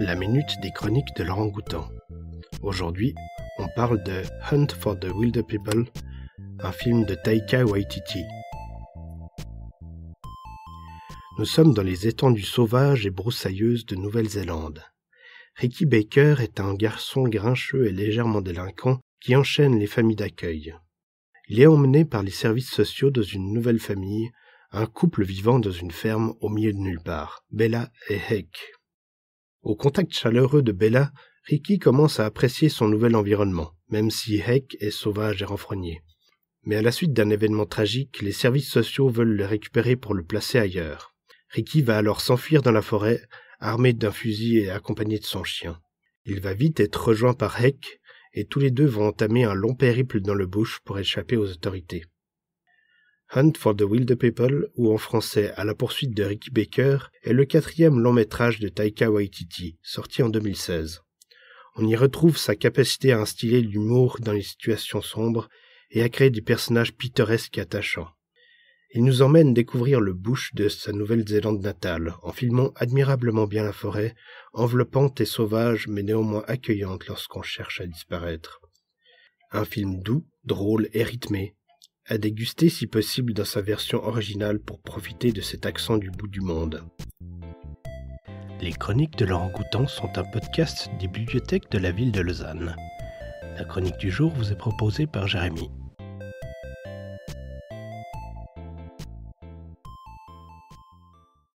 la minute des chroniques de l'orang-outan. Aujourd'hui, on parle de Hunt for the Wilder People, un film de Taika Waititi. Nous sommes dans les étendues sauvages et broussailleuses de Nouvelle-Zélande. Ricky Baker est un garçon grincheux et légèrement délinquant qui enchaîne les familles d'accueil. Il est emmené par les services sociaux dans une nouvelle famille, un couple vivant dans une ferme au milieu de nulle part, Bella et Heck. Au contact chaleureux de Bella, Ricky commence à apprécier son nouvel environnement, même si Heck est sauvage et renfrogné. Mais à la suite d'un événement tragique, les services sociaux veulent le récupérer pour le placer ailleurs. Ricky va alors s'enfuir dans la forêt, armé d'un fusil et accompagné de son chien. Il va vite être rejoint par Heck, et tous les deux vont entamer un long périple dans le bush pour échapper aux autorités. Hunt for the Wild People, ou en français À la poursuite de Ricky Baker, est le quatrième long métrage de Taika Waititi, sorti en 2016. On y retrouve sa capacité à instiller l'humour dans les situations sombres et à créer des personnages pittoresques et attachants. Il nous emmène découvrir le bush de sa Nouvelle-Zélande natale, en filmant admirablement bien la forêt, enveloppante et sauvage mais néanmoins accueillante lorsqu'on cherche à disparaître. Un film doux, drôle et rythmé, à déguster si possible dans sa version originale pour profiter de cet accent du bout du monde. Les Chroniques de Laurent Goutan sont un podcast des bibliothèques de la ville de Lausanne. La chronique du jour vous est proposée par Jérémy.